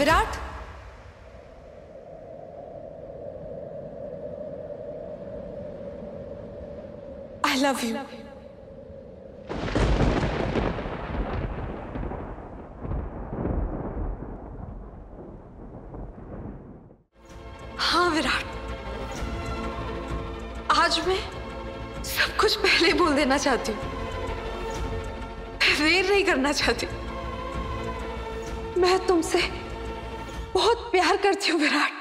Virat. I love you हाँ विराट। आज मैं सब कुछ पहले बोल देना चाहती हूँ। देर नहीं करना चाहती। मैं तुमसे बहुत प्यार करती हूँ विराट।